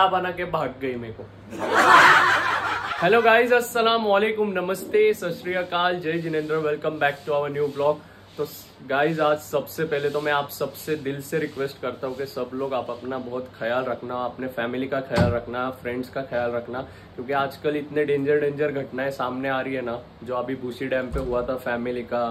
क्या बना के भाग गई मेरे को। हेलो गाइस अस्सलाम वालेकुम नमस्ते, सत जय Jinendra welcome back to our new blog तो गाइस आज सबसे पहले तो मैं आप सबसे दिल से रिक्वेस्ट करता हूँ कि सब लोग आप अपना बहुत ख्याल रखना, अपने फैमिली का ख्याल रखना फ्रेंड्स का ख्याल रखना, क्योंकि आजकल इतने डेंजर डेंजर घटनाएँ सामने आ रही है ना, जो अभी भूसी डैम पे हुआ था फैमिली का,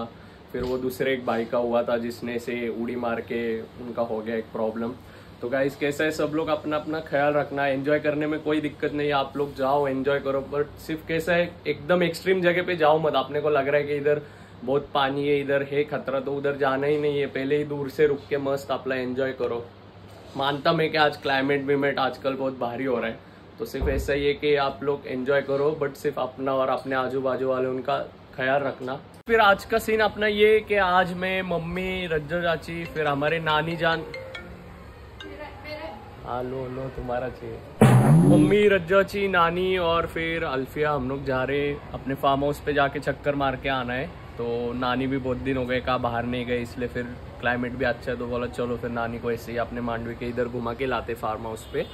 फिर वो दूसरे एक भाई का हुआ था जिसने से उड़ी मार के उनका हो गया एक प्रॉब्लम तो गाइस कैसा है? सब लोग अपना अपना ख्याल रखना एंजॉय करने में कोई दिक्कत नहीं, आप लोग जाओ एंजॉय करो बट सिर्फ़ कैसा है, एकदम एक्सट्रीम जगह पे जाओ मत। आपने को लग रहा है कि इधर बहुत पानी है, इधर है खतरा तो उधर जाना ही नहीं है। पहले ही दूर से रुक के मस्त अपना एंजॉय करो। मानता मैं कि आज क्लाइमेट विमेट आजकल बहुत भारी हो रहा है। तो सिर्फ़ ऐसा ही है कि आप लोग एंजॉय करो बट सिर्फ़ अपना और अपने आजू बाजू वाले उनका ख्याल रखना। फिर आज का सीन अपना ये कि आज मैं मम्मी, रज्जो चाची, फिर हमारे नानी जान हाँ लो लो, तुम्हारा चाहिए। मम्मी, रज्जाची, नानी और फिर अल्फिया, हम लोग जा रहे अपने फार्म हाउस पे जाके चक्कर मार के आना है। तो नानी भी बहुत दिन हो गए, कहा बाहर नहीं गए इसलिए फिर क्लाइमेट भी अच्छा है तो बोला, चलो फिर नानी को ऐसे ही अपने मांडवी के इधर घुमा के लाते फार्म हाउस पे।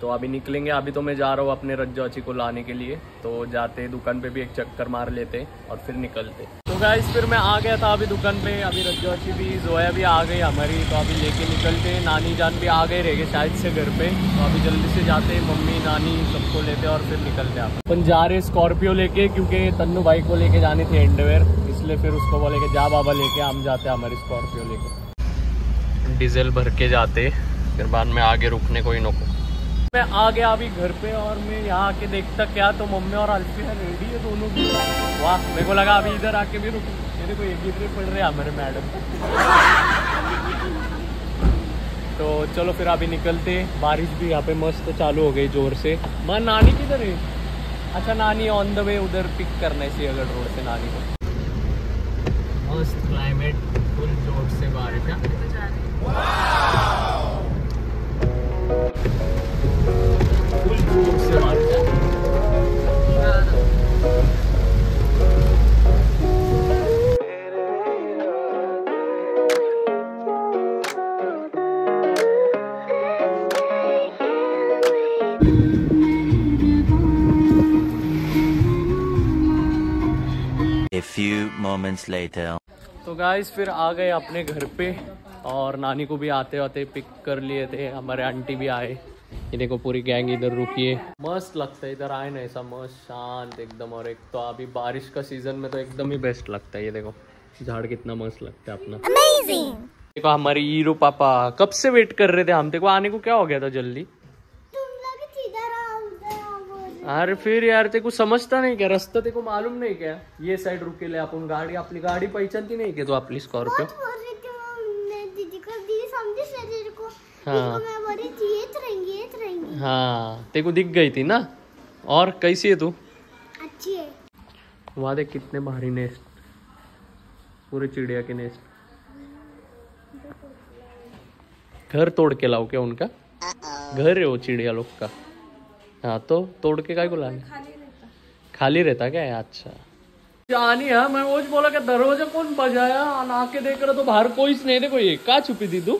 तो अभी निकलेंगे, अभी तो मैं जा रहा हूँ अपने रज्जाची को लाने के लिए। तो जाते दुकान पे भी एक चक्कर मार लेते और फिर निकलते गाइस फिर मैं आ गया था अभी दुकान पे। अभी रज्जाची भी, जोया भी आ गई, हमारी तो अभी लेके निकलते नानी जान भी आ गए रहेंगे शायद से घर पे। तो अभी जल्दी से जाते मम्मी, नानी सबको लेते और फिर निकलते आप अपन। जा रहे स्कॉर्पियो लेके, क्योंकि तन्नू भाई को लेके जानी थी एंडवेयर इसलिए फिर उसको बोले कि जा बाबा लेके, हम जाते हमारी स्कॉर्पियो लेके। डीजल भर के जाते फिर बाद में आगे रुकने को ही मैं आ गया अभी घर पे और मैं यहाँ आके देखता क्या तो मम्मी और अल्फिया रेडी है दोनों भी। वाह मेरे को लगा अभी इधर आके भी रुक। मेरे को एक ही पड़ रहे हमारे मैडम। तो चलो फिर अभी निकलते बारिश भी यहाँ पे मस्त चालू हो गई ज़ोर से। माँ नानी किधर है? अच्छा नानी ऑन द वे उधर पिक करना है सियागढ़ रोड से नानी को। मस्त क्लाइमेट फुल ज़ोर से बारिश Few moments later. तो गाइस फिर आ गए अपने घर पे और नानी को भी आते आते पिक कर लिए थे, हमारे आंटी भी आए ये देखो पूरी गैंग इधर रुकी है। मस्त लगता है इधर आए ना ऐसा मस्त शांत एकदम और एक तो अभी बारिश का सीज़न में तो एकदम ही बेस्ट लगता है ये देखो। झाड़ कितना मस्त लगता है अपना। देखो हमारी हीरो पापा कब से वेट कर रहे थे हम? देखो आने को क्या हो गया था जल्दी? तुम लोग इधर आओ उधर आओ बोल अरे फिर यार तेरे को समजता नहीं क्या? रास्ता तेरे को मालूम नहीं क्या? ये साइड रुकेले आपण गाडी आपली गाडी पहचानती नाही क्या तू आपली स्कॉर्पियो हाँ। दीदी को मैं बोल रही थी ये तो रहेंगे ये तो रहेंगे हाँ तेरे को दिख गई थी ना? और कैसी है तू? अच्छी है। वहाँ देख कितने भारी नेस्ट पूरे चिड़िया के नेस्ट घर तोड़ के लाओ क्या उनका? घर है वो चिड़िया लोग का। हाँ तो तोड़ के को लाने खाली रहता। क्या? है अच्छा। जानी है मैं वो बोला कि दरवाज़ा कौन बजाया? आके देख रहा तो बाहर कोई नहीं देखो ये कहाँ छुपी थी तू।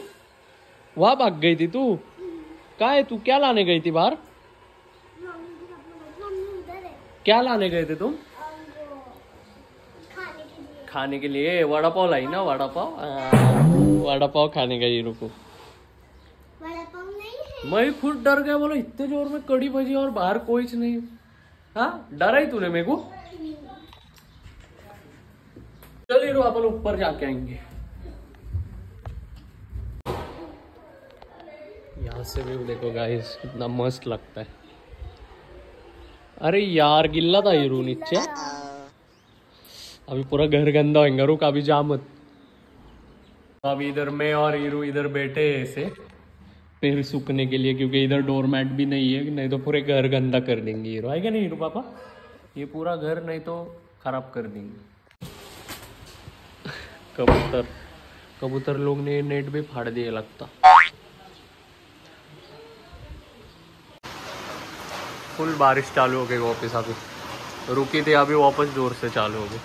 वहाँ भाग गई थी तू? कहा है तू? क्या लाने गई थी बाहर? क्या लाने गए थे तुम? खाने के लिए। के वड़ा पाव लाई ना वड़ा पाव वड़ा पाव खाने गई, रुको। मैं खुद डर गया, बोलो, इतने ज़ोर में कड़ी भजी और बाहर कोई नहीं। हाँ? डरा ही तूने मेरे को? चल हीरो अपन ऊपर जाके आएँगे। यहाँ से भी देखो गाइस कितना मस्त लगता है। अरे यार गिल्ला था हीरो नीचे। अभी पूरा घर गंदा होएगा रुक अभी जा मत। अभी इधर मैं और हीरू इधर बैठे हैं ऐसे पैर सूखने के लिए क्योंकि इधर डोरमैट भी नहीं है नहीं तो पूरे घर गंदा कर देंगे हीरो। है क्या नहीं हीरो पापा? ये पूरा घर नहीं तो खराब कर देंगे। कबूतर कबूतर लोग ने नेट भी फाड़ दिए लगता। फुल बारिश चालू हो गई वापस अभी। रुकी थी अभी वापस ज़ोर से चालू हो गई।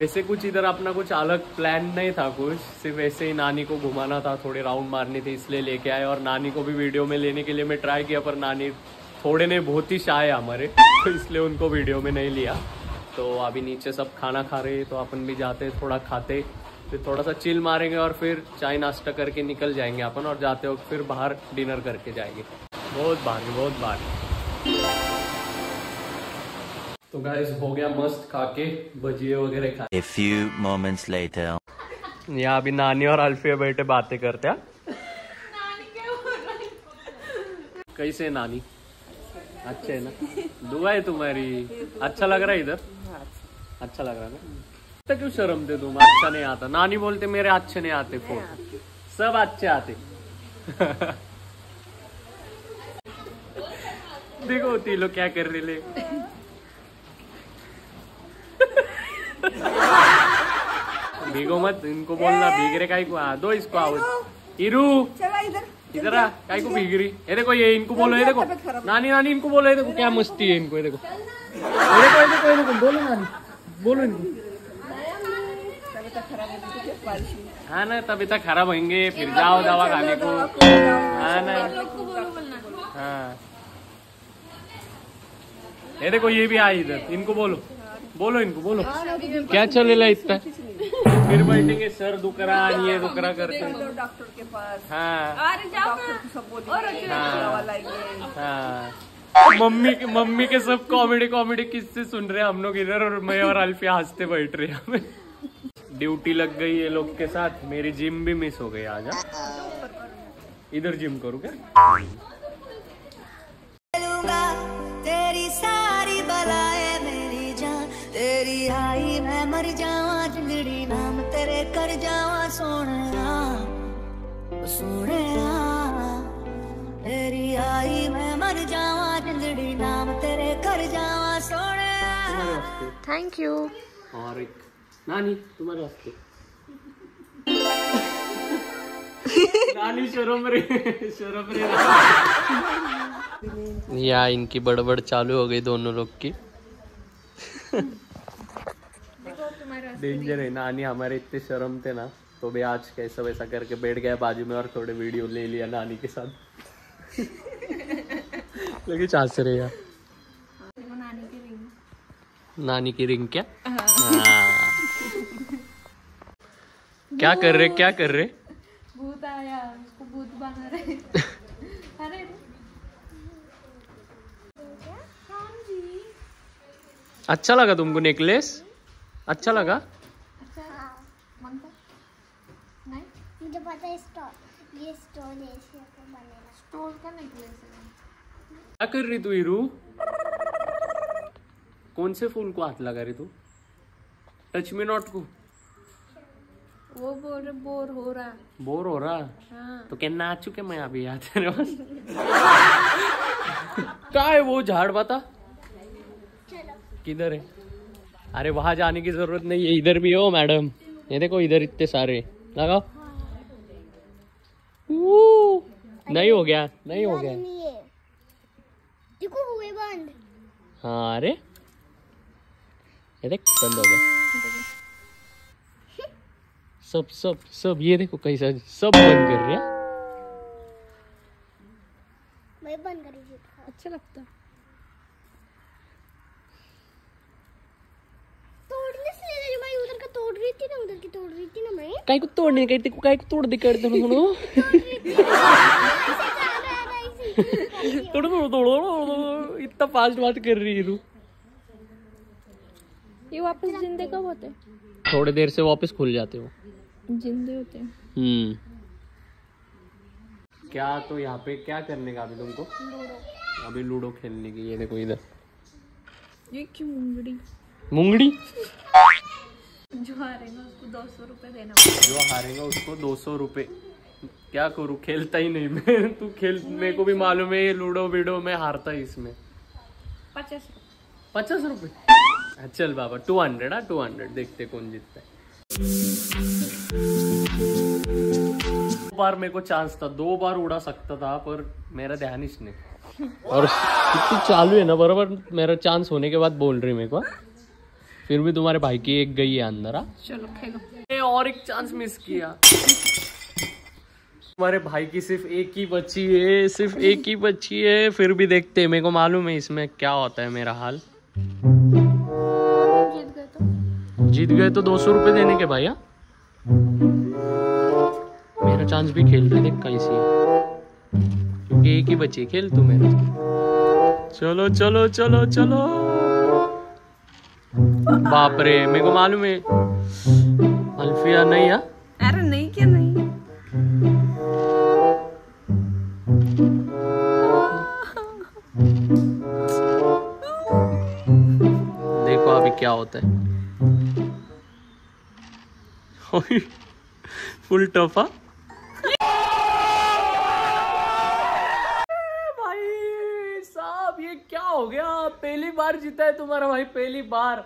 वैसे कुछ इधर अपना कुछ अलग प्लान नहीं था कुछ। सिर्फ़ ऐसे ही नानी को घुमाना था थोड़े राउंड मारने थे इसलिए लेके आए। और नानी को भी वीडियो में लेने के लिए मैं ट्राई किया पर नानी थोड़े ने बहुत ही शाय है हमारे। तो इसलिए उनको वीडियो में नहीं लिया। तो अभी नीचे सब खाना खा रहे हैं, तो अपन भी जाते थोड़ा खाते। फिर थोड़ा सा चिल मारेंगे और फिर चाय नाश्ता करके निकल जाएँगे अपन और जाते वक्त फिर बाहर डिनर करके जाएँगे। बहुत भारी बहुत भारी। तो गाइस हो गया मस्त खा के भजिए वगैरह खा A few moments later. यहाँ अभी नानी और अल्फिया बैठे बातें करते हैं। कैसे नानी? अच्छे है ना? दुआ है तुम्हारी। अच्छा लग रहा है इधर? अच्छा लग रहा है ना? तो क्यों शर्म दे तुम? अच्छा नहीं आता। नानी बोलते मेरे अच्छे नहीं आते फ़ोन सब अच्छे आते। देखो तीलो क्या कर रहे ले। भीगो मत इनको बोलना भीग रहे काई को? आ, दो इसको आवाज़ इरू चला इधर आ काई को भीग रही? ये देखो ये इनको बोलो ये देखो। नानी नानी इनको बोलो ये देखो क्या मस्ती है इनको ये देखो। ये देखो ये देखो ये देखो बोलो नानी बोलो इनको। तबीयत है ना तक खराब होंगे फिर जाओ दवा खाने को। हाँ ना। हाँ। ये देखो ये भी आई इधर। इनको बोलो। बोलो इनको बोलो। क्या चलेगा इतना? फिर बैठेंगे सर दुख रहा ये दुख रहा करते तो डॉक्टर के पास। हाँ। लाएँगे हाँ। मम्मी के मम्मी के सब कॉमेडी कॉमेडी किससे सुन रहे हैं हम लोग इधर और मैं और अल्फिया हँसते बैठ रहे हैं हमें। ड्यूटी लग गई है लोग के साथ। मेरी जिम भी मिस हो गई आज हाँ? इधर जिम करूँ क्या? तेरी सारी बलाएँ मेरी जान तेरी आई मैं मर जावा जिंदड़ी नाम तेरे कर जावा सोने सोने तेरी आई मैं मर जावा जिंदड़ी नाम तेरे कर जावा सोने थैंक यू और एक नानी तुम्हारे वास्ते। नानी शर्म रे शर्म रे या इनकी बड़बड़ चालू हो गई दोनों लोग की। डेंजर है ना नानी हमारे इतने शर्म थे ना तो भी आज कैसा वैसा करके बैठ गया बाजू में और थोड़े वीडियो ले लिया नानी के साथ। लेकिन चाह से रहे यार। नानी की रिंग क्या? हाँ। क्या कर रहे क्या कर रहे? भूत आया उसको भूत बना रहे अरे हाँ जी अच्छा लगा तुमको नेकलेस? अच्छा लगा? अच्छा मनता नहीं मुझे पता है स्टोर ये स्टोर ऐसे को बनेगा स्टोल का नेकलेस है क्या कर रही तू हीरू? कौन से फूल को हाथ लगा रही तू? टच मी नॉट को। वो बोल रहे बोर हो रहा। बोर हो रहा? हाँ। तो क्या नाच चुके मैं अभी याद है वो झाड़ बता? किधर है? अरे वहाँ जाने की ज़रूरत नहीं है इधर भी हो मैडम। ये देखो इधर इतने सारे। लगाओ। नहीं हो गया नहीं हो गया। देखो हुए बंद। हाँ अरे। ये देख बंद हो गया। सब सब सब ये देखो कैसा सब बंद कर रहे हैं। मैं बंद करी अच्छा लगता है तोड़ने से ले रही मैं उधर का तोड़ रही थी ना उधर की तोड़ रही थी ना मैं। काय को तोड़ने कहते को काय को तोड़ दे कर दो तोड़ो तोड़ो तोड़ो तोड़ो। इतना फास्ट बात कर रही है तू। ये वापस जिंदे कब होते? थोड़ी देर से वापस खुल जाते हो। जिंदे होते हम्म। क्या तो यहाँ पे क्या करने का अभी तुमको? अभी लूडो खेलने की ये देखो इधर। ये क्यों मुंगड़ी? मुंगड़ी? जो हारेगा उसको दो सौ रुपए देना जो हारेगा उसको दो सौ रुपये क्या करूँ? खेलता ही नहीं मैं। तू खेल मेरे को भी मालूम है ये लूडो वीडो में हारता ही इसमें। पचास पचास रुपये चल बाबा टू हंड्रेड हाँ टू हंड्रेड देखते कौन जीतता है। दो बार मेरे को चांस था। दो बार उड़ा सकता था पर मेरा ध्यान ही नहीं और कितनी चालू है ना बराबर? मेरा चांस होने के बाद बोल रही मेरे को फिर भी तुम्हारे भाई की एक गई है अंदर हाँ? चलो खेलो। और एक चांस मिस किया। तुम्हारे भाई की सिर्फ़ एक ही बची है सिर्फ़ एक ही बची है। फिर भी देखते हैं मेरे को मालूम है इसमें क्या होता है मेरा हाल। जीत गए तो दो सौ रुपये देने के भाई हाँ? मेरा चांस भी खेल रहे देख कैसी है क्योंकि एक ही बच्ची खेल तू मेरा। चलो चलो चलो चलो। बाप रे मेरे को मालूम है। अल्फिया नहीं है? अरे नहीं क्या नहीं? देखो अभी क्या होता है। फुल टफा भाई साहब ये क्या हो गया पहली बार जीता है तुम्हारा भाई पहली बार।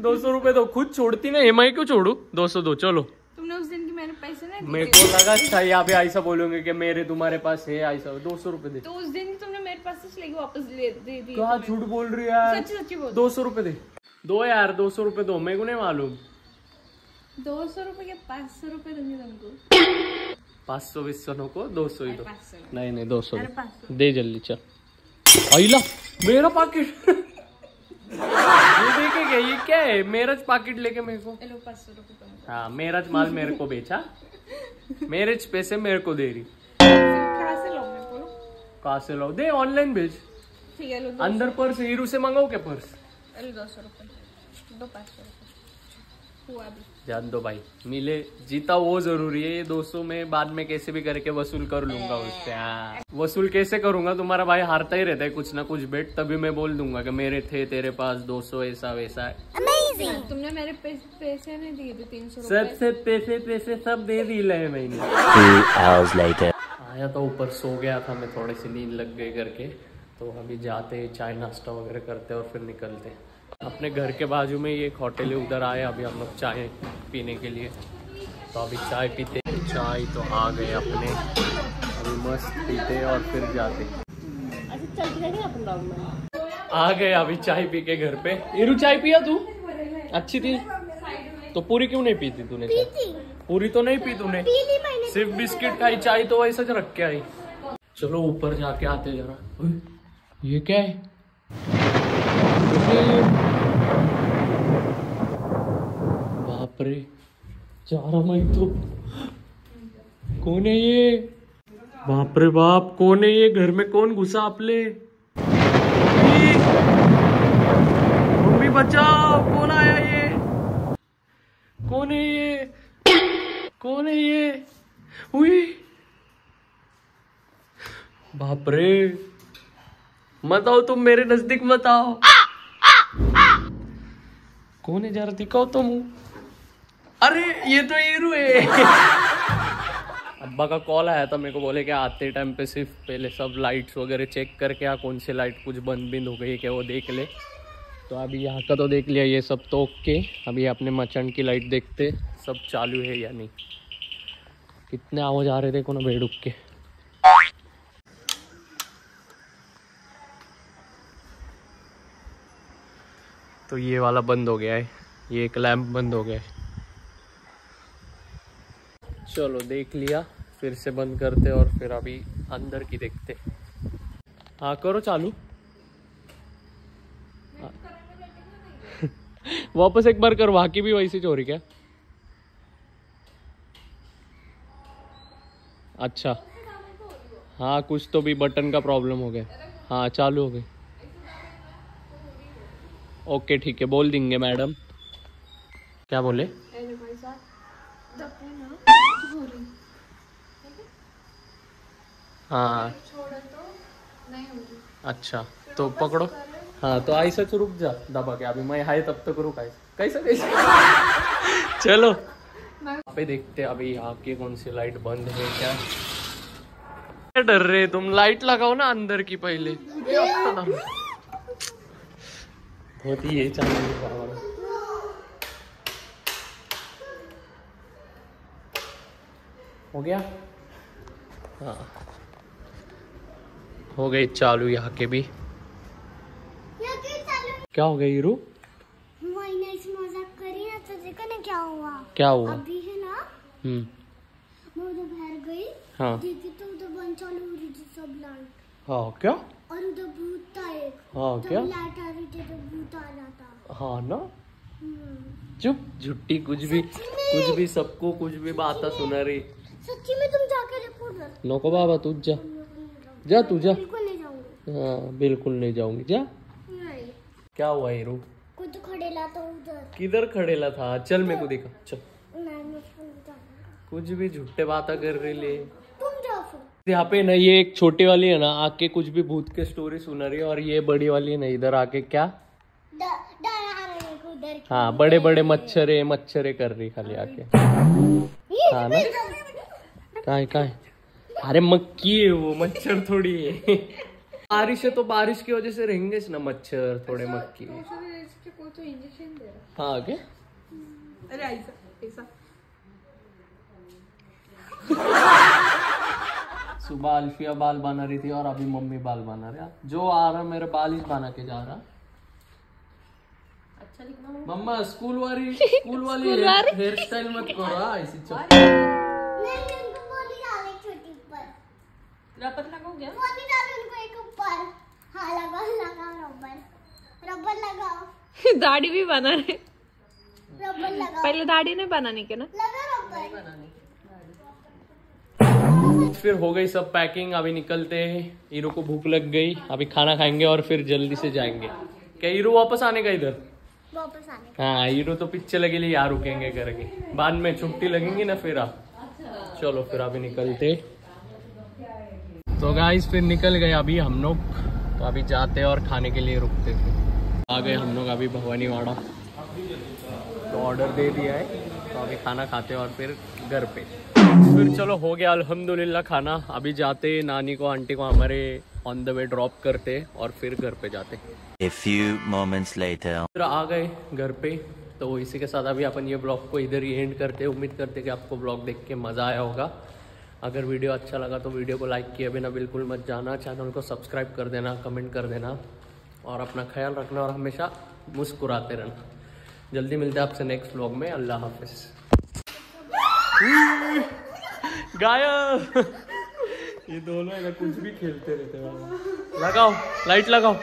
दो सौ रुपए दो। सौ तो खुद छोड़ती ना एम क्यों छोड़ू? दो सौ दो चलो। तुमने उस दिन की मैंने पैसे नहीं मेरे को लगा था यहाँ पे ऐसा बोलोगे कि मेरे तुम्हारे पास है ऐसा दो सौ रुपए दे। तो उस दिन तुमने मेरे पास से लेके वापस ले दे दी कहा झूठ बोल रही है सच्ची सच्ची बोल। दो सौ रुपए दे। दो यार दो सौ रुपए दो मेरे को नहीं मालूम। दो सौ रुपए के पाँच सौ रुपए दूँगी तुमको। पाँच सौ बीस सौ को दो सौ ही दो। नहीं नहीं दो सौ। दे जल्दी चल। आइला मेरा पाकिट। ये देखेगा ये क्या है? मेरा पाकिट लेके मेरे को। हाँ मेरा माल मेरे को बेचा। मेरे पैसे मेरे को दे रही। कहाँ से लो मैं बोलो? कहा से लो दे ऑनलाइन भेज। ठीक है अंदर पर्स हीरू से मंगाओ क्या पर्स? दो सौ रुपए दो पाँच सौ रुपए हुआ भी जान दो भाई। मिले जीता वो ज़रूरी है ये दो सौ में बाद में कैसे भी करके वसूल कर लूँगा उससे हाँ। वसूल कैसे करूँगा? तुम्हारा भाई हारता ही रहता है कुछ ना कुछ बेट तभी मैं बोल दूँगा कि मेरे थे तेरे पास दो सौ ऐसा वैसा है। तुमने मेरे पैसे पैसे नहीं दिए थे तीन सौ सब रुपए। से पैसे पैसे सब दे दिए है मैंने. आया तो ऊपर सो गया था मैं थोड़ी सी नींद लग गई करके। तो अभी जाते चाय नाश्ता वगैरह करते और फिर निकलते अपने घर के बाजू में ये एक होटल है उधर आए अभी हम लोग चाय पीने के लिए। तो अभी चाय पीते चाय तो आ गए अपने। अभी मस्त पीते और फिर जाते आ गए अभी चाय पी के घर पे। इरू चाय पिया तू? अच्छी थी। तो पूरी क्यों नहीं पीती तूने? चाय पूरी तो नहीं पी तूने? सिर्फ़ बिस्किट खाई चाय तो वैसे रख के आई। चलो ऊपर जाके आते जरा। ये क्या है ये- बाप रे चारा मई तो। कौन है ये? बाप रे बाप, कौन है ये? घर में कौन घुसा आपले मम्मी बचाओ, कौन आया ये? कौन है ये? कौन है ये? हुई। बाप रे। मत आओ तुम मेरे नज़दीक मत आओ। कौन है जा जरा दिखाओ तो मुँह अरे, ये तो हीरू है। अब्बा का कॉल आया था, मेरे को बोले कि आते टाइम पे सिर्फ़ पहले सब लाइट्स वगैरह चेक करके आ, कौन सी लाइट कुछ बंद बिंद हो गई है क्या वो देख ले। तो अभी यहाँ का तो देख लिया, ये सब तो ओके अभी अपने मचन की लाइट देखते, सब चालू है या नहीं। कितने आवाज़ आ रहे थे ना उठ के। तो ये वाला बंद हो गया है, ये एक लैंप बंद हो गया है। चलो देख लिया, फिर से बंद करते और फिर अभी अंदर की देखते हाँ। करो चालू। वापस एक बार कर वहाँ की भी वैसी चोरी क्या? अच्छा। हाँ कुछ तो भी बटन का प्रॉब्लम हो गया। हाँ चालू हो गई। ओके, ठीक है, बोल देंगे मैडम। क्या बोले अरे भाई साहब दबे ना हो रही हाँ। तो अच्छा तो पकड़ो। हाँ तो ऐसा तो रुक जा दबा के। अभी मैं हाय तब तक रुक कैसा कैसा कैसा? चलो। पे देखते अभी यहाँ की कौन सी लाइट बंद है क्या। डर रहे तुम? लाइट लगाओ ना अंदर की पहले। बहुत ही ये चालू हो गया? हाँ। हो गई चालू यहाँ के भी। क्यों हो गया हीरू? मज़ाक तो क्या हुआ। क्या हुआ? अभी है ना हम्म। बाहर गई। हाँ। तो उधर बन चालू हो रही थी सब लाइट। हाँ क्या? और उधर भूत था एक। हाँ तब क्या? लाइट आ रही थी तो भूत आ रहा हाँ ना? हम्म। चुप झुट्टी कुछ भी कुछ भी सबको कुछ भी बात सुना रही। सच्ची में तुम जाके देखो बाबा तू जा। जा तू जा। बिल्कुल नहीं जाऊँगी। हाँ बिल्कुल नहीं जाऊँगी। जा। नहीं। क्या हुआ हीरू? तो खड़ेला था उधर। किधर खड़ेला था? चल मेरे को दिखा चल। कुछ भी झुट्टे बातें कर रही ले। तुम जाओ फिर। यहाँ पे ना ये एक छोटी वाली है ना आके कुछ भी भूत के स्टोरी सुना रही है और ये बड़ी वाली है ना इधर आके क्या? हाँ बड़े बड़े मच्छरे मच्छरे कर रही खाली आके। हाँ ना? का है का है अरे मक्की है वो मच्छर थोड़ी है। बारिश है तो बारिश की वजह से रहेंगे ना मच्छर थोड़े मक्की। तो इंजेक्शन हाँ। क्या? अरे ऐसा ऐसा। सुबह अल्फिया बाल बना रही थी और अभी मम्मी बाल बना रहे जो आ रहा मेरे बाल ही बना के जा रहा। अच्छा मम्मा स्कूल वाली स्कूल वाली हेयर स्टाइल मत करो हाँ, ऐसी चल नहीं उनको बोली डाल एक छोटी ऊपर रपत लगाओगे बोली डाल उनको एक ऊपर। हाँ लगा लगा रबर। रबर लगाओ। दाढ़ी भी बना रहे रबर लगाओ। पहले दाढ़ी नहीं बनाने के ना? लगा रबर। फिर हो गई सब पैकिंग अभी निकलते हैं। हीरो को भूख लग गई। अभी खाना खाएँगे और फिर जल्दी से जाएँगे। क्या हीरो वापस आने का इधर? वापस आने हाँ हीरो तो पीछे लगे लिए यहाँ रुकेंगे करके बाद में छुट्टी लगेंगी ना फिर आप। चलो फिर अभी निकलते तो गाइस फिर निकल गए अभी हम लोग। तो अभी जाते और खाने के लिए रुकते थे आ गए हम लोग अभी भवानीवाड़ा। तो ऑर्डर दे दिया है। तो अभी खाना खाते और फिर घर पे। फिर चलो हो गया अल्हम्दुलिल्लाह खाना। अभी जाते नानी को आंटी को हमारे ऑन द वे ड्रॉप करते और फिर घर पे जाते A few moments later. फिर आ गए घर पे। तो इसी के साथ अभी अपन ये ब्लॉग को इधर ही एंड करते उम्मीद करते कि आपको ब्लॉग देख के मज़ा आया होगा। अगर वीडियो अच्छा लगा तो वीडियो को लाइक किए बिना बिल्कुल मत जाना। चैनल को सब्सक्राइब कर देना कमेंट कर देना और अपना ख्याल रखना और हमेशा मुस्कुराते रहना। जल्दी मिलते हैं आपसे नेक्स्ट व्लॉग में। अल्लाह हाफिज। गायब। ये दोनों है ना कुछ भी खेलते रहते हैं। लगाओ लाइट लगाओ।